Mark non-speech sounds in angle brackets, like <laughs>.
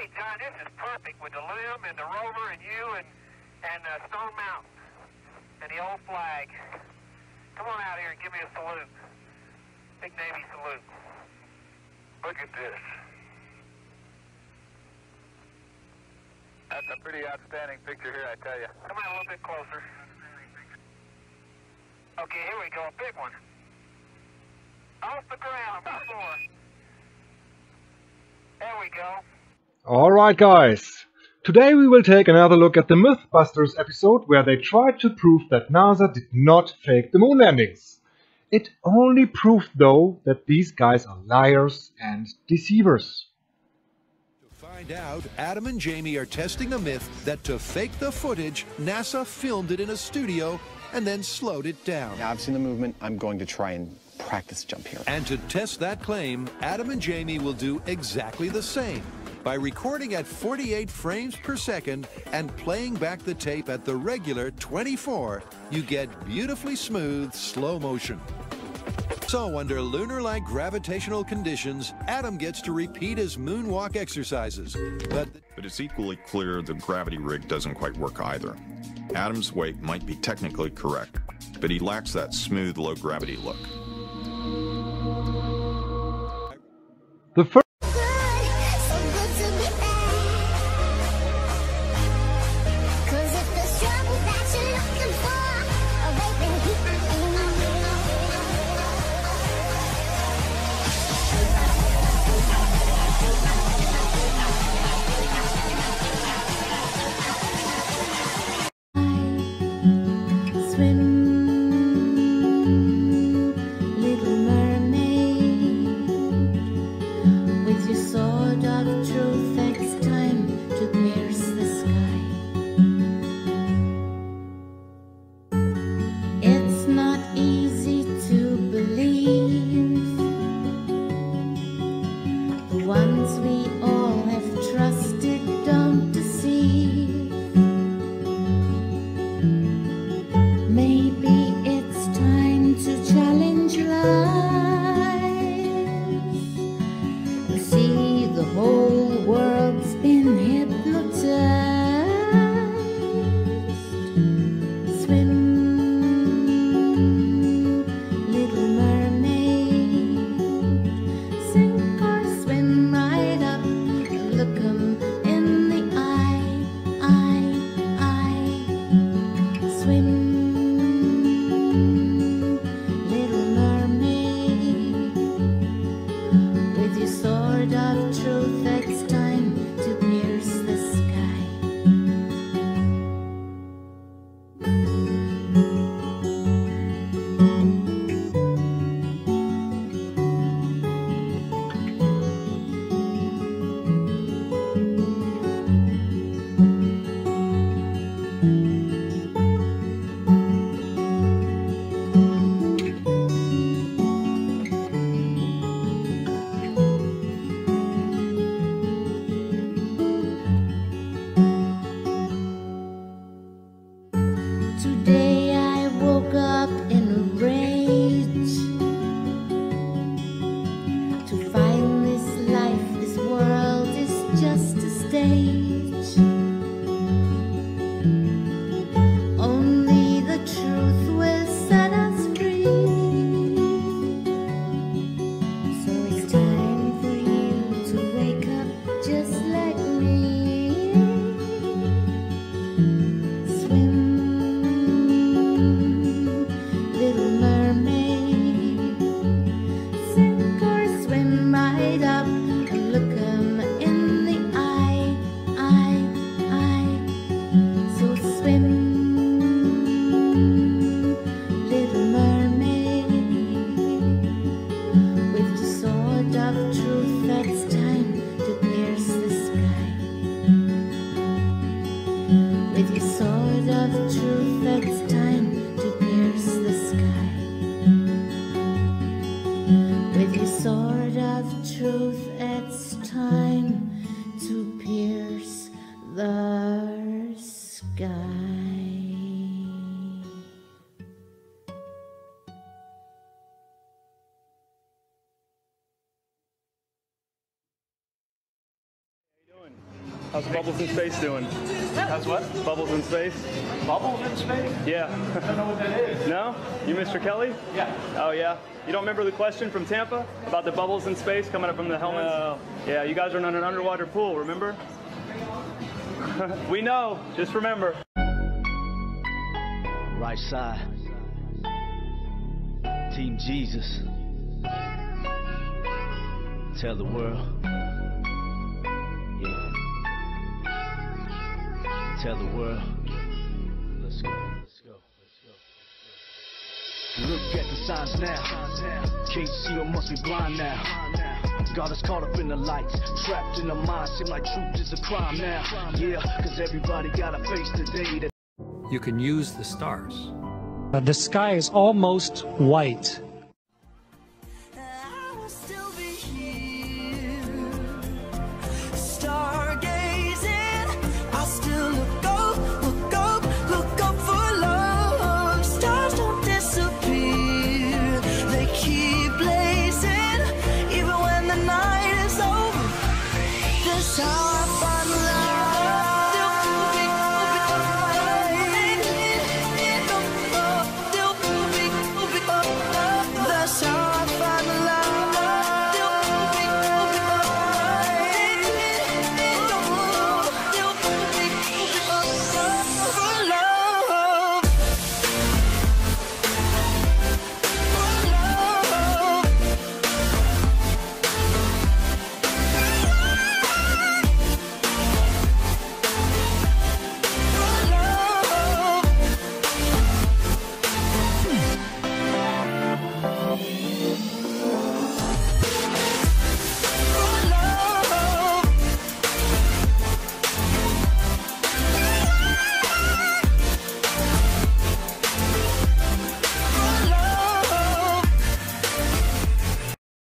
Hey, John, this is perfect with the limb and the rover and you and and uh, Stone Mountain and the old flag. Come on out here and give me a salute. Big Navy salute. Look at this. That's a pretty outstanding picture here, I tell you. Come on a little bit closer. Okay, here we go. A big one. Off the ground, floor. There we go. Alright guys, today we will take another look at the Mythbusters episode where they tried to prove that NASA did not fake the moon landings. It only proved though that these guys are liars and deceivers. To find out, Adam and Jamie are testing the myth that to fake the footage, NASA filmed it in a studio and then slowed it down. Now I've seen the movement. I'm going to try and practice jump here. And to test that claim, Adam and Jamie will do exactly the same by recording at 48 frames per second and playing back the tape at the regular 24, you get beautifully smooth slow motion. So under lunar-like gravitational conditions, Adam gets to repeat his moonwalk exercises. But But it's equally clear the gravity rig doesn't quite work either. Adam's weight might be technically correct, but he lacks that smooth low gravity look. The first Today truth, it's time to pierce the sky. How's Bubbles in Space doing? How's what? Bubbles in Space? Bubbles in space? Yeah. <laughs> I don't know what that is. no? You Mr. Kelly? Yeah. Oh, yeah. You don't remember the question from Tampa about the bubbles in space coming up from the helmets? No. Yeah, you guys are in an underwater pool, remember? <laughs> we know. Just remember. Right side. Team Jesus. Tell the world. Tell the world. Let's go. Let's go. Let's go. Look at the signs now. Can't see or must be blind now. Got us caught up in the lights, trapped in the mind. Seem like truth is a crime now. Yeah, cause everybody got a face today that You can use the stars. The sky is almost white.